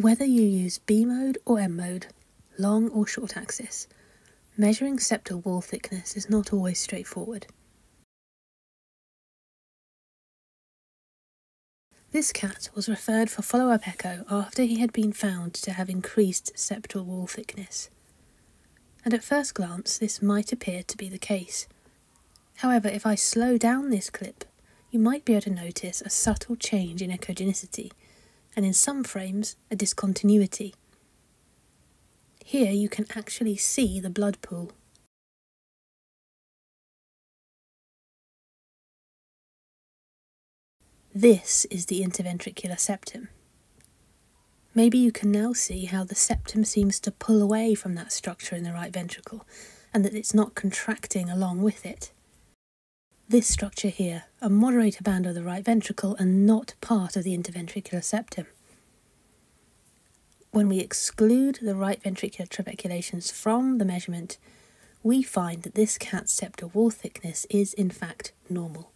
Whether you use B mode or M mode, long or short axis, measuring septal wall thickness is not always straightforward. This cat was referred for follow-up echo after he had been found to have increased septal wall thickness. And at first glance this might appear to be the case. However, if I slow down this clip, you might be able to notice a subtle change in echogenicity and in some frames a discontinuity. Here you can actually see the blood pool. This is the interventricular septum. Maybe you can now see how the septum seems to pull away from that structure in the right ventricle and that it's not contracting along with it. This structure here, a moderator band of the right ventricle and not part of the interventricular septum. When we exclude the right ventricular trabeculations from the measurement, we find that this cat's septal wall thickness is in fact normal.